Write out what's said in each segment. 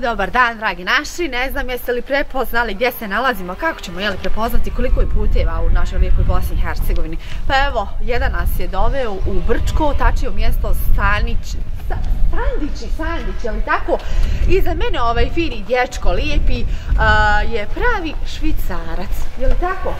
Dobar dan, dragi naši. Ne znam jeste li prepoznali gdje se nalazimo, kako ćemo jeli prepoznati koliko je puteva u našoj lijepoj Bosni i Hercegovini. Pa evo, jedan nas je doveo u Brčko, tačio mjesto Stanić, Sa, Sandići, Sandić, je li tako? I za mene ovaj fini dječko lijepi je pravi švicarac, je li tako?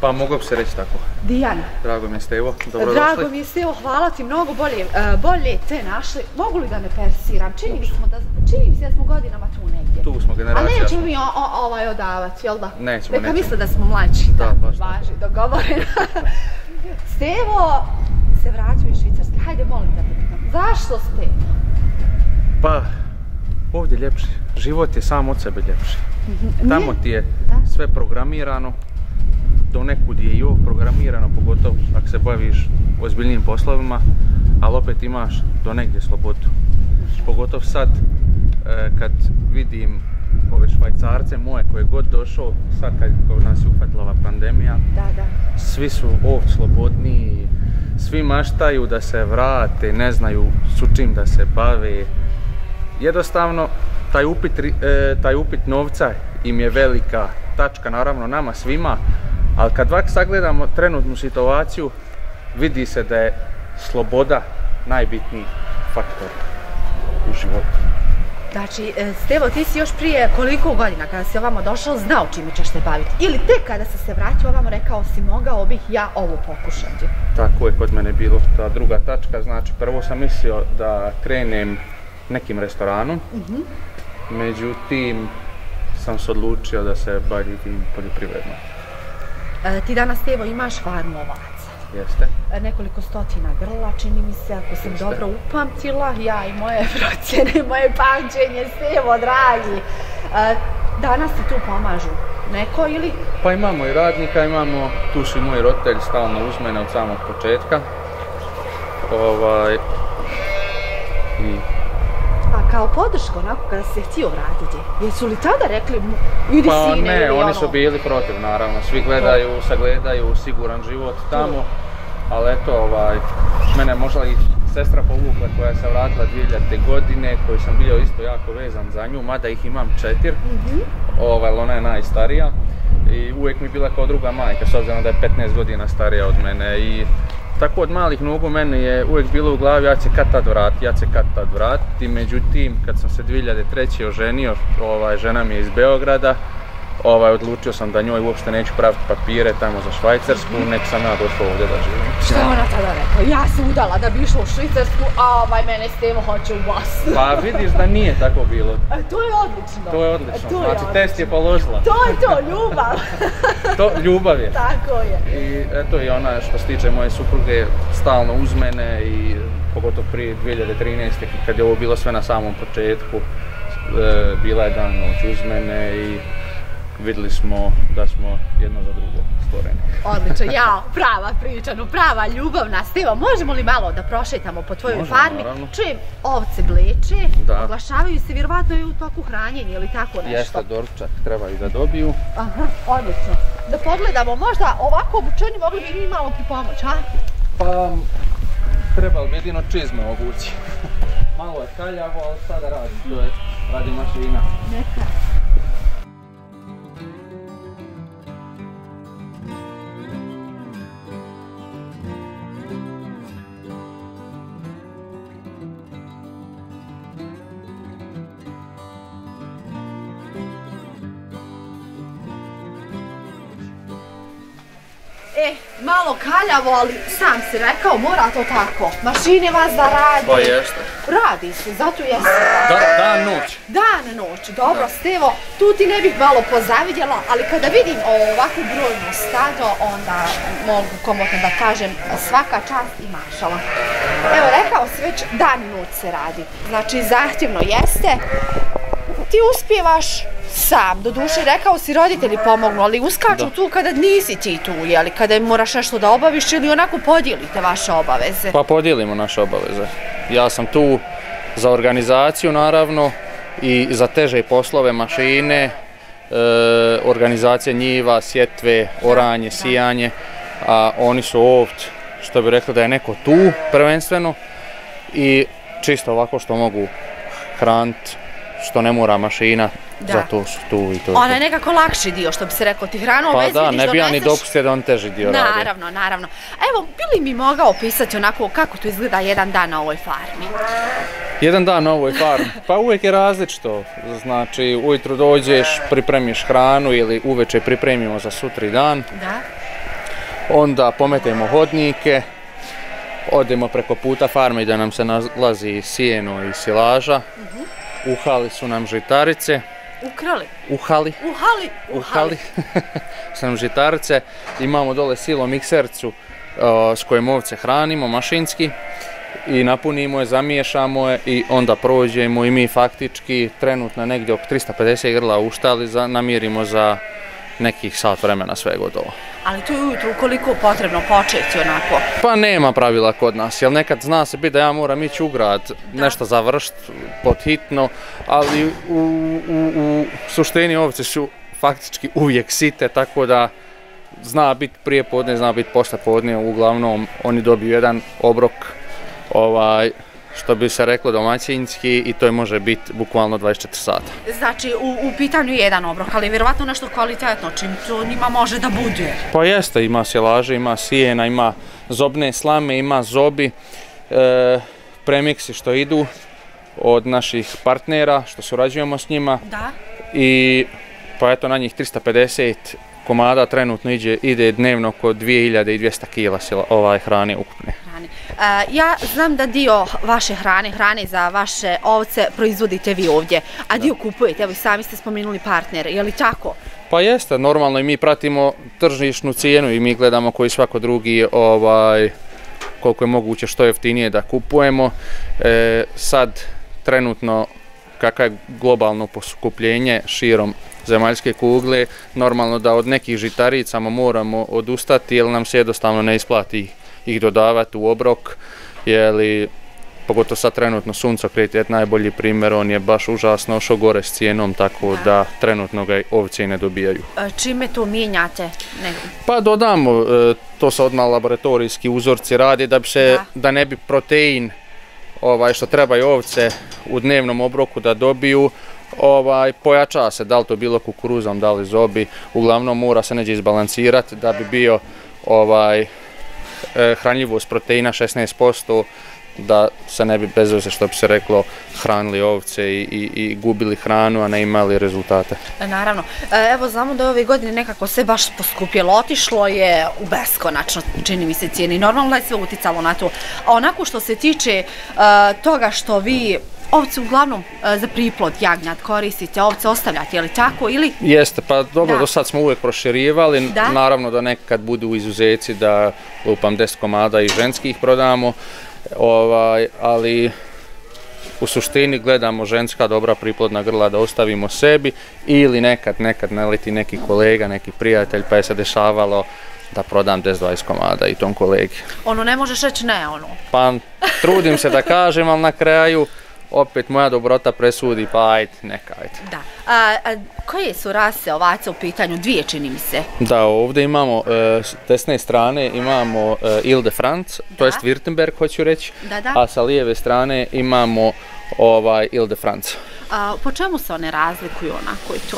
Pa mogu bi se reći tako. Dijana. Drago mi je Stevo, dobro Drago mi je Stevo, hvala ti mnogo bolje, uh, bolje te našli. Mogu li da ne persiram? Čini mi, smo da, čini mi se da smo godinama tu negdje. Tu smo A generacija. nećemo mi o, o, ovaj odavati, jel da? Nećemo, Neka nećemo. misle da smo mlađi. Da, baš tako. Važi, dogovoreno. Stevo se vratio iz Švicarske. Hajde, molim da te pitam. Zašto Stevo? Pa, ovdje ljepši. Život je sam od sebe ljepši. Tamo ti je Da. sve programirano, do nekud je i ovo programirano, pogotovo ako se baviš ozbiljnim poslovima, ali opet imaš do negdje slobodu. Pogotovo sad, kad vidim ove švajcarce moje koje god došao, sad kad, nas je uhvatila ova pandemija, Da, da. svi su ovdje slobodniji, svi maštaju da se vrate, ne znaju su čim da se bave. Jednostavno, taj upit, ri- e, taj upit novca im je velika tačka, naravno nama svima, ali kad vak sagledamo trenutnu situaciju, vidi se da je sloboda najbitniji faktor u životu. Znači, e, Stevo, ti si još prije koliko godina kada si ovamo došao znao čime ćeš se baviti? Ili tek kada si se vratio ovamo rekao si mogao bih ja ovo pokušati? Tako je kod mene bilo ta druga tačka, znači prvo sam mislio da krenem nekim restoranom, međutim sam se odlučio da se bavim poljoprivrednom. E, ti danas, Stevo, imaš farmu ovaca. Jeste? E, nekoliko stotina grla, čini mi se, ako sam Jeste. dobro upamtila, ja i moje procjene, moje pamćenje, Stevo, dragi. E, danas ti tu pomažu neko ili Pa imamo i radnika, imamo, tu su i moj roditelj stalno uz mene od samog početka. Ovaj, i A kao podrška onako kada se htio vratiti, jesu li tada rekli mu, idi Pa sine ne, ili oni ono? su bili protiv naravno, svi gledaju, sagledaju siguran život tamo, ali eto ovaj, mene možda i sestra povukla koja se vratila 2000. godine, koju sam bio isto jako vezan za nju, mada ih imam četir, Mhm. ovaj, ona je najstarija i uvijek mi bila kao druga majka, s obzirom da je 15 godina starija od mene i tako od malih nogu meni je uvijek bilo u glavi ja ću se kad tad vratiti, ja ću se kad tad vratiti, međutim kad sam se 2003. oženio, ovaj, žena mi je iz Beograda, ovaj, odlučio sam da njoj uopšte neću praviti papire tamo za Švajcarsku, nek sam ja došao ovdje da živim. Šta je ona tada rekla? Ja sam udala da bi išla u Švicarsku, a ovaj mene Stevo hoće u Bosnu. Pa vidiš da nije tako bilo, E, to je odlično. to je odlično, E, to je znači odlično. test je položila, To je to, ljubav. to ljubav je. Tako je. I eto i ona što se tiče moje supruge stalno uz mene i pogotovo prije 2013. kad je ovo bilo sve na samom početku, e, bila je dan noć uz mene i vidjeli smo da smo jedno za drugo stvoreni. Odlično, ja, prava priča, no prava ljubavna. Stevo, možemo li malo da prošetamo po tvojoj Možemo, farmi? naravno. Čujem, ovce bleče, Da. oglašavaju se, vjerovatno je u toku hranjenja ili tako nešto. Jeste doručak treba i da dobiju. Aha, odlično. Da pogledamo, možda ovako obučeni mogli bi mi malo pripomoć, a? Pa trebali bi jedino čizme obući. Malo je kaljavo, ali sada radi, to je radi mašina. Neka. E, malo kaljavo, ali sam si rekao, mora to tako. Mašine vas da radi. Pa jeste. Radi se, zato jesi. Da, dan noć. Dan, noć, dobro, Stevo, tu ti ne bih malo pozavidjela, ali kada vidim ovakvu brojnu stado, onda mogu komotno da kažem svaka čast i mašala. Evo, rekao si već, dan, noć se radi. Znači, zahtjevno jeste. Ti uspijevaš sam, do duše rekao si roditelji pomognu, ali uskaču tu kada nisi ti tu, jeli, kada moraš nešto da obaviš ili onako podijelite vaše obaveze. Pa podijelimo naše obaveze. Ja sam tu za organizaciju naravno i za teže poslove mašine, e, organizacija njiva, sjetve, oranje, sijanje, a oni su ovdje, što bi rekli da je neko tu prvenstveno i čisto ovako što mogu hraniti što ne mora mašina, Da. zato su tu i to. Ona je nekako lakši dio, što bi se rekao, ti hranu Pa obezbediš, da, ne bi ja ni doneseš- dopustio da on teži dio radi. Naravno, naravno. Evo, bi li mi mogao opisati onako kako to izgleda jedan dan na ovoj farmi? Jedan dan na ovoj farmi, pa uvijek je različito. Znači, ujutro dođeš, pripremiš hranu ili uveče pripremimo za sutri dan. Da? Onda pometemo hodnike, odemo preko puta farme da nam se nalazi sijeno i silaža. Uhali su nam žitarice, Ukrali? uhali, Uhali? uhali su nam žitarice. Imamo dole silo miksercu o, s kojim ovce hranimo mašinski i napunimo je, zamiješamo je i onda prođemo i mi faktički trenutno negdje oko 350 grla uštali, za, namirimo za nekih sat vremena sve gotovo. Ali to je ujutru koliko potrebno početi onako. Pa nema pravila kod nas, jer nekad zna se biti da ja moram ići u grad, nešto završiti pod hitno, ali u, u, u suštini ovce su faktički uvijek site, tako da zna biti prije podne, zna biti posle podne, uglavnom oni dobiju jedan obrok, ovaj, što bi se reklo domaćinski i to je može biti bukvalno 24 sata. Znači, u, u pitanju je jedan obrok, ali vjerovatno nešto kvalitetno, čim to njima može da bude. Pa jeste, ima silaže, ima sijena, ima zobne slame, ima zobi, e, premiksi što idu od naših partnera, što surađujemo s njima Da? i pa eto na njih 350 komada trenutno ide, ide dnevno oko 2200 kila sila, ovaj hrane ukupne. Hrane. E, ja znam da dio vaše hrane, hrane za vaše ovce proizvodite vi ovdje, a dio kupujete, evo i sami ste spomenuli partner, je li tako? Pa jeste, normalno i mi pratimo tržišnu cijenu i mi gledamo koji svako drugi ovaj koliko je moguće što jeftinije da kupujemo. E, sad trenutno kakva je globalno poskupljenje širom zemaljske kugle, normalno da od nekih žitaricama moramo odustati jer nam se jednostavno ne isplati ih dodavati u obrok, jeli pogotovo sad trenutno suncokret je najbolji primjer, on je baš užasno ošao gore s cijenom, tako da trenutno ga ovce i ne dobijaju. E, čime to mijenjate? Ne, Pa dodamo, e, to se odmah laboratorijski uzorci radi da bi se, Da. da ne bi protein ovaj što trebaju ovce u dnevnom obroku da dobiju, ovaj pojača se, da li to bilo kukuruzom, da li zobi, uglavnom mora se neđe izbalansirati da bi bio ovaj e, hranljivost proteina 16%, da se ne bi bez veze što bi se reklo hranili ovce i, i, i gubili hranu, a ne imali rezultate. E, naravno. E, evo, znamo da je ove godine nekako sve baš poskupjelo, otišlo je u beskonačno, čini mi se cijeni. Normalno da je sve uticalo na to. A onako što se tiče uh, toga što vi ovce uglavnom e, za priplod jagnjad koristite, ovce ostavljate, je li tako? Ili Jeste, pa dobro, Da. do sad smo uvijek proširivali, Da. naravno da nekad budu izuzeci da lupam 10 komada i ženskih prodamo, ovaj, ali u suštini gledamo ženska dobra priplodna grla da ostavimo sebi ili nekad, nekad naleti neki kolega, neki prijatelj pa je se dešavalo da prodam 10-20 komada i tom kolegi. ono ne možeš reći ne, ono. Pa trudim se da kažem, ali na kraju opet moja dobrota presudi, pa ajde, neka ajde. Da. A, a, koje su rase ovaca u pitanju? Dvije čini mi se. Da, ovdje imamo e, s desne strane imamo e, Ile de France, to jest Württemberg hoću reći, Da, da. a sa lijeve strane imamo ovaj Ile de France. A, po čemu se one razlikuju onako i to?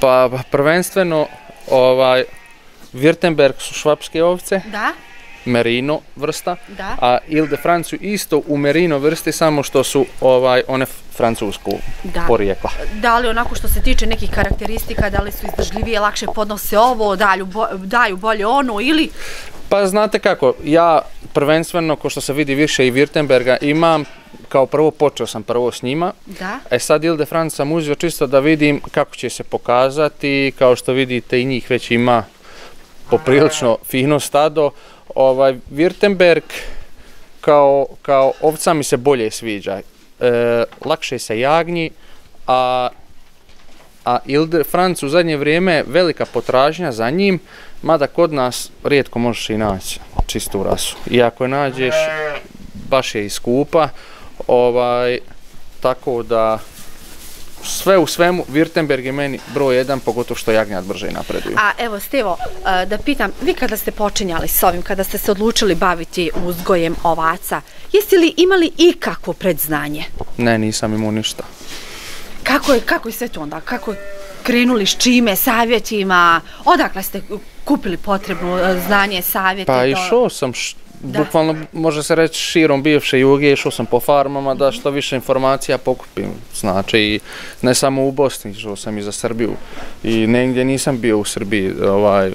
Pa prvenstveno ovaj Württemberg su švapske ovce, Da? Merino vrsta, Da. a Ile de France isto u merino vrsti samo što su ovaj one francusku Da. porijekla. Da li onako što se tiče nekih karakteristika, da li su izdržljivije, lakše podnose ovo, daju, bo, daju bolje ono ili... Pa znate kako, ja prvenstveno, ko što se vidi više i Württemberga, imam, kao prvo počeo sam prvo s njima, Da? E sad Ile de France sam uzeo čisto da vidim kako će se pokazati, kao što vidite i njih već ima poprilično fino stado. Ovaj, Württemberg kao, kao ovca mi se bolje sviđa. E, lakše se jagnji, a, a Ilde, Franc u zadnje vrijeme velika potražnja za njim, mada kod nas rijetko možeš i naći čistu rasu. I ako je nađeš, baš je i skupa, ovaj, tako da sve u svemu Württemberg je meni broj jedan, pogotovo što jagnjad brže napreduju. A evo Stevo, e, da pitam, vi kada ste počinjali s ovim, kada ste se odlučili baviti uzgojem ovaca, jeste li imali ikakvo predznanje? Ne, nisam imao ništa. kako je, kako je sve to onda? Kako je krenuli s čime, savjetima? Odakle ste kupili potrebno e, znanje, savjete? Pa išao sam, Da. bukvalno može se reći širom bivše juge, išao sam po farmama da što više informacija pokupim. Znači, ne samo u Bosni, išao sam i za Srbiju. I negdje nisam bio u Srbiji, ovaj,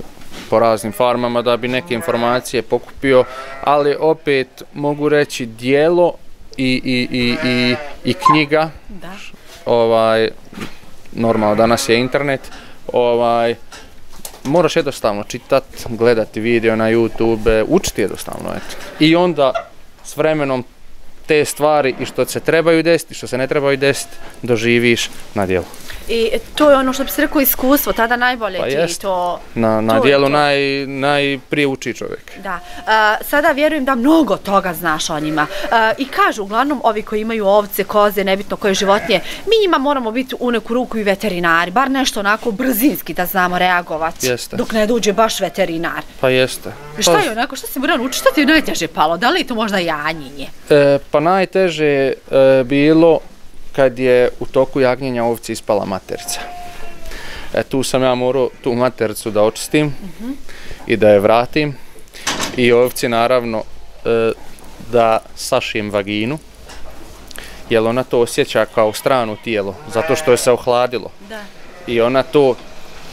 po raznim farmama da bi neke informacije pokupio, ali opet mogu reći dijelo i, i, i, i, i knjiga, Da. ovaj, normalno danas je internet, ovaj, moraš jednostavno čitat, gledati video na YouTube, učiti jednostavno, eto. I onda s vremenom te stvari i što se trebaju desiti, što se ne trebaju desiti, doživiš na djelu. I to je ono što bi se rekao iskustvo, tada najbolje Pa ti jest. to... Na, na To je dijelu to. naj, najprije uči čovjek. Da, A, sada vjerujem da mnogo toga znaš o njima. A, I kažu, uglavnom, ovi koji imaju ovce, koze, nebitno koje životinje, mi njima moramo biti u neku ruku i veterinari, bar nešto onako brzinski da znamo reagovati. Jeste. Dok ne dođe baš veterinar. Pa jeste. Šta Pa- je onako, šta si moram učiti, šta ti je najteže palo? Da li je to možda janjinje? E, pa najteže je e, bilo kad je u toku jagnjenja ovci ispala materica. E, tu sam ja morao tu matericu da očistim i da je vratim. I ovci naravno e, da sašijem vaginu. Jer ona to osjeća kao strano tijelo, zato što je se ohladilo. Da. I ona to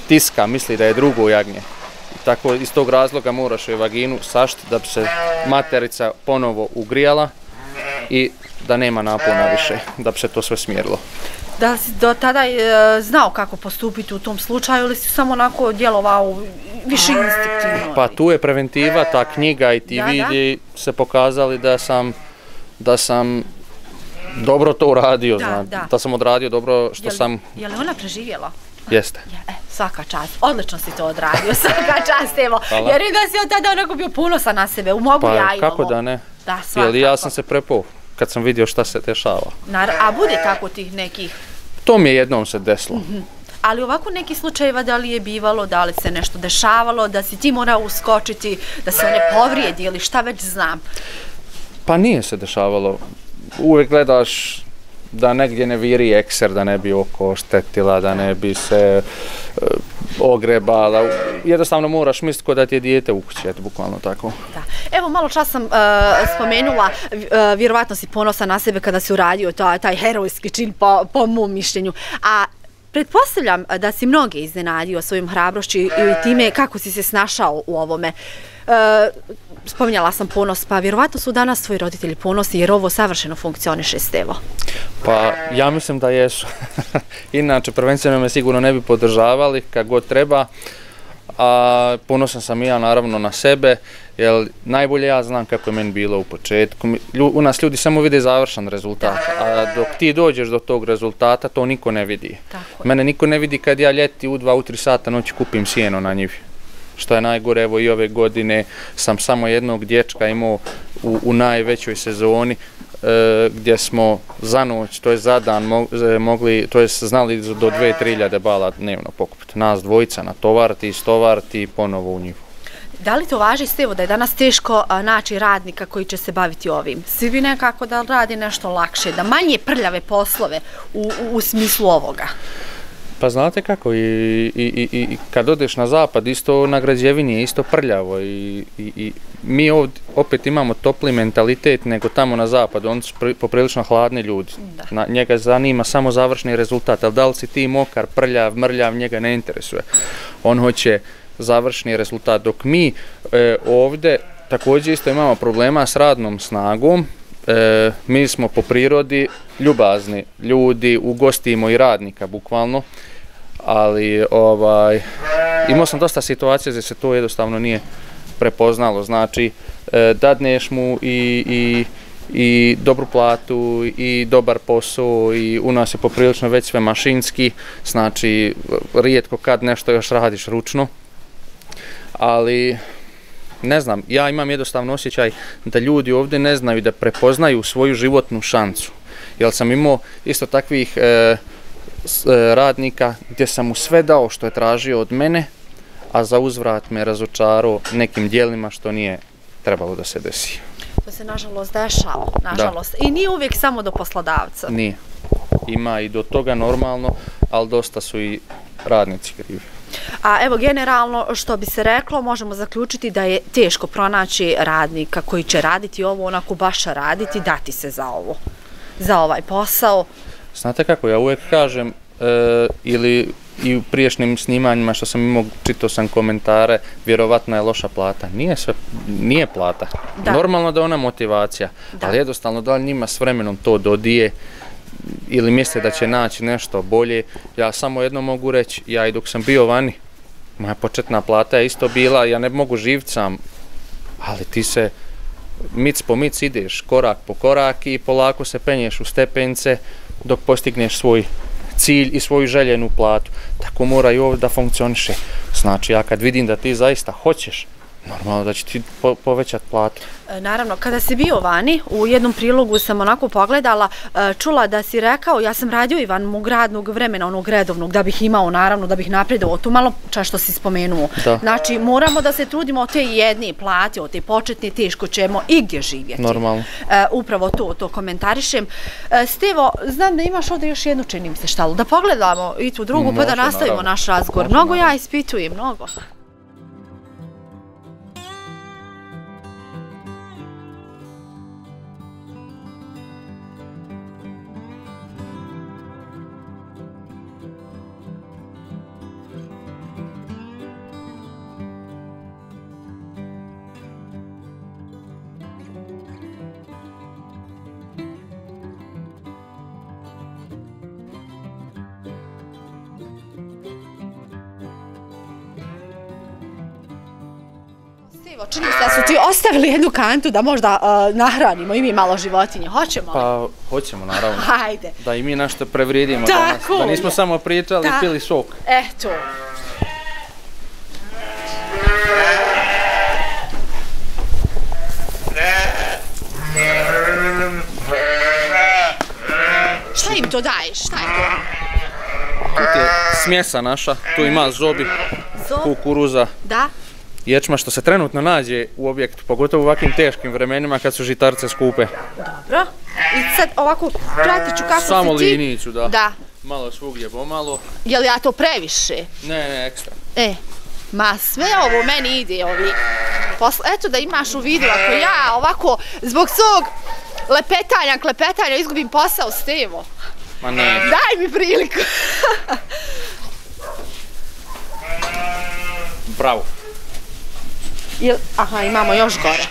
tiska, misli da je drugo jagnje. Tako iz tog razloga moraš joj vaginu sašti da bi se materica ponovo ugrijala i da nema napona više, da bi se to sve smjerilo. Da li si do tada e, znao kako postupiti u tom slučaju ili si samo onako djelovao više instinktivno? Pa tu je preventiva, ta knjiga i ti Da, da. vidi se pokazali da sam da sam dobro to uradio, Da, zna, da. da sam odradio dobro što Je li- sam, Je li ona preživjela? jeste. Ja, e, svaka čast. Odlično si to odradio, svaka čast, evo. Hvala. Jer da si od tada onako bio ponosan na sebe, u mogu Pa ja i kako ovo. da ne? Da, svakako. Jer ja sam se prepao kad sam vidio šta se dešava. Nar a bude tako tih nekih, To mi je jednom se desilo. Mhm. ali ovako neki slučajeva da li je bivalo, da li se nešto dešavalo, da si ti morao uskočiti, da se one povrijedi ili šta već znam. Pa nije se dešavalo. Uvijek gledaš da negdje ne viri ekser, da ne bi oko oštetila, da ne bi se ogrebala. Jednostavno moraš misliti kod da ti je dijete u kući, eto, bukvalno tako. Da. Evo, malo čas sam uh, spomenula, uh, vjerovatno si ponosa na sebe kada si uradio taj, taj herojski čin po, po mom mišljenju. A pretpostavljam da si mnoge iznenadio svojim hrabrošću i time kako si se snašao u ovome. Uh, spominjala sam ponos, pa vjerovatno su danas tvoji roditelji ponosni jer ovo savršeno funkcioniše Stevo. Pa ja mislim da jesu. Inače, prvenstveno me sigurno ne bi podržavali kad god treba. A ponosan sam i ja naravno na sebe, jer najbolje ja znam kako je meni bilo u početku. Lju- U nas ljudi samo vide završan rezultat, a dok ti dođeš do tog rezultata, to niko ne vidi. Tako. Mene niko ne vidi kad ja ljeti u 2 u 3 sata noći kupim sjeno na njivi. Što je najgore, evo i ove godine sam samo jednog dječka imao u, u najvećoj sezoni e, gdje smo za noć, to je za dan e, mogli, to je znali do 2-3 bala dnevno pokupiti. Nas dvojica natovarti, istovarti i ponovo u njivu. Da li to važi Stevo da je danas teško a, naći radnika koji će se baviti ovim? Svi bi nekako da radi nešto lakše, da manje prljave poslove u, u, u smislu ovoga. Pa znate kako, i, i, i, i kad odeš na zapad, isto na građevini je isto prljavo i, i, i mi ovdje opet imamo topli mentalitet nego tamo na zapadu, oni su pri, poprilično hladni ljudi. Da. Na, njega zanima samo završni rezultat, ali da li si ti mokar, prljav, mrljav, njega ne interesuje. On hoće završni rezultat, dok mi e, ovdje također isto imamo problema s radnom snagom, e, mi smo po prirodi ljubazni ljudi, ugostimo i radnika bukvalno, ali ovaj, imao sam dosta situacija gdje se to jednostavno nije prepoznalo, znači e, dadneš mu i, i, i dobru platu i dobar posao i u nas je poprilično već sve mašinski, znači rijetko kad nešto još radiš ručno, ali ne znam, ja imam jednostavno osjećaj da ljudi ovdje ne znaju da prepoznaju svoju životnu šansu. Jer sam imao isto takvih e, s- e, radnika gdje sam mu sve dao što je tražio od mene, a za uzvrat me razočarao nekim dijelima što nije trebalo da se desi. To se nažalost dešava, nažalost. I nije uvijek samo do poslodavca. Nije. ima i do toga normalno, ali dosta su i radnici krivi. A evo, generalno, što bi se reklo, možemo zaključiti da je teško pronaći radnika koji će raditi ovo, onako baš raditi, dati se za ovo, za ovaj posao. Znate kako, ja uvijek kažem, e, ili i u priješnjim snimanjima što sam imao, čitao sam komentare, vjerovatna je loša plata. Nije sve, nije plata. Da. Normalno da ona motivacija, Da. ali jednostavno da li njima s vremenom to dodije ili misle da će naći nešto bolje. Ja samo jedno mogu reći, ja i dok sam bio vani, moja početna plata je isto bila, ja ne mogu živjeti sam, ali ti se mic po mic ideš, korak po korak i polako se penješ u stepence dok postigneš svoj cilj i svoju željenu platu. Tako mora i ovdje da funkcioniše. Znači, ja kad vidim da ti zaista hoćeš, normalno da će ti po povećati platu. E, Naravno, kada si bio vani, u jednom prilogu sam onako pogledala, e, čula da si rekao, ja sam radio i van mog radnog vremena, onog redovnog, da bih imao, naravno, da bih napredovao. To malo čas što si spomenuo. Da. Znači, moramo da se trudimo od te jedne plate, od te početne, teško ćemo i gdje živjeti. Normalno. E, upravo to, to komentarišem. E, Stevo, znam da imaš ovdje još jednu, čini mi se štalu. Da pogledamo i tu drugu, pa da Može, nastavimo naravno. naš razgovor. Može, mnogo ja naravno. ispitujem, mnogo. Stevo, čini se da su ti ostavili jednu kantu da možda uh, nahranimo i mi malo životinje. Hoćemo li? Pa, hoćemo naravno. Hajde. Da i mi nešto prevrijedimo danas. Tako Da nismo je. samo pričali i Da. pili sok. Eto. Šta im to daješ? Šta je to? Tu je smjesa naša, tu ima zobi, Zob? kukuruza, Da? Ječma što se trenutno nađe u objektu, pogotovo u ovakvim teškim vremenima kad su žitarce skupe. Dobro. I sad ovako pratit ću kako Samo si ti. linijicu, da. Da. Malo svugdje pomalo. Jel ja to previše? Ne, ne, ekstra. E, ma sve ovo meni ide ovi. Posle, eto da imaš u vidu, ako ja ovako zbog svog lepetanja, klepetanja izgubim posao Stevo. Ma ne, Daj mi priliku. bravo. Jel, aha, imamo još gore.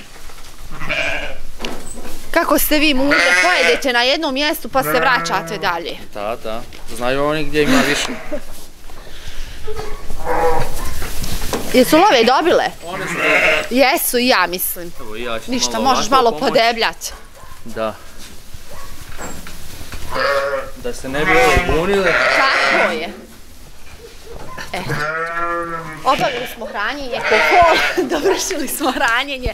Kako ste vi mudre, pojedete na jednom mjestu pa se vraćate dalje. Da, da. Znaju oni gdje ima više. Jesu love dobile? One su Jesu i ja mislim. Evo i ja ću Ništa, malo možeš malo pomoći. podebljati. Da. Da se ne bi ovo bunile. Tako je. E. Obavili smo hranjenje, dovršili smo hranjenje.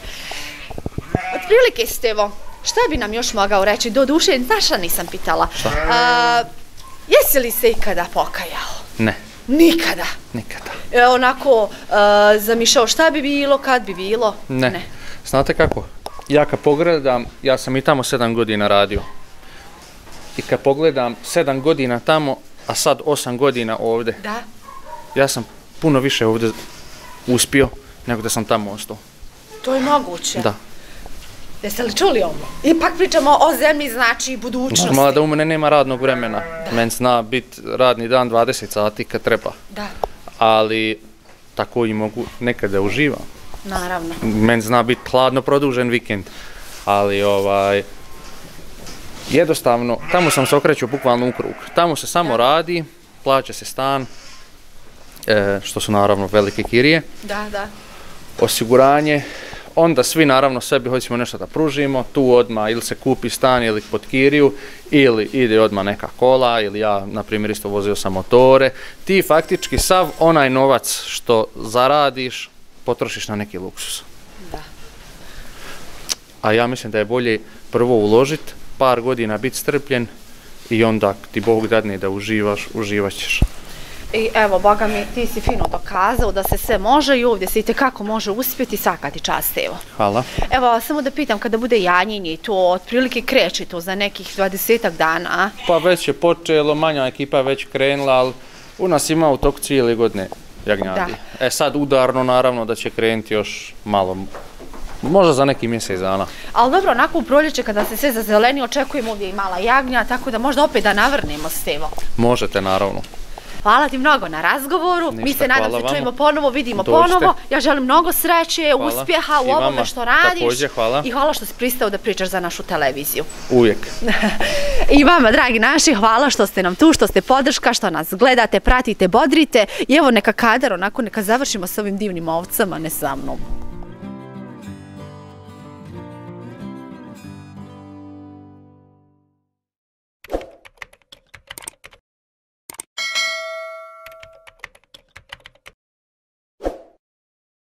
Otprilike, Stevo, šta bi nam još mogao reći? Do duše, znaš šta nisam pitala? A, jesi li se ikada pokajao? Ne, Nikada. nikada. E, onako, a, zamišljao šta bi bilo, kad bi bilo? Ne. ne. Znate kako? Ja kad pogledam, ja sam i tamo sedam godina radio. I kad pogledam sedam godina tamo, a sad osam godina ovdje, Da? Ja sam puno više ovdje uspio nego da sam tamo ostao. To je moguće. Da. Jeste li čuli ovo? Ipak pričamo o zemlji, znači budućnosti. Normalno da u mene nema radnog vremena. Meni zna biti radni dan 20 sati kad treba. Da, Ali tako i mogu nekada da uživam. naravno. Meni zna biti hladno produžen vikend. Ali ovaj, jednostavno, tamo sam se okreću bukvalno u krug. Tamo se samo radi, plaća se stan, e, što su naravno velike kirije, Da, da. osiguranje, onda svi naravno sebi hoćemo nešto da pružimo, tu odma ili se kupi stan ili pod kiriju, ili ide odma neka kola, ili ja, na primjer, isto vozio sam motore. Ti faktički sav onaj novac što zaradiš, potrošiš na neki luksus. Da. A ja mislim da je bolje prvo uložit, par godina biti strpljen i onda ti Bog dadne da uživaš, uživat ćeš. I evo, Boga mi, ti si fino dokazao da se sve može i ovdje se i kako može uspjeti, svaka ti čast, evo. Hvala. Evo, samo da pitam, kada bude janjenje i to otprilike kreće to za nekih 20 dana, a? Pa već je počelo, manja ekipa je već krenula, ali u nas ima u toku cijeli godine jagnjadi. E sad udarno naravno da će krenuti još malo, možda za neki mjesec dana. Ali dobro, onako u proljeće kada se sve zazeleni, očekujemo ovdje i mala jagnja, tako da možda opet da navrnemo Stevo. Možete naravno. Hvala ti mnogo na razgovoru. Ništa, Mi se nadam se čujemo ponovo, vidimo Dođite. ponovo. Ja želim mnogo sreće, Hvala. uspjeha u ovome što radiš. Također, hvala. I hvala što si pristao da pričaš za našu televiziju. Uvijek. I vama, dragi naši, hvala što ste nam tu, što ste podrška, što nas gledate, pratite, bodrite. I evo neka kadar, onako neka završimo s ovim divnim ovcama, ne sa mnom.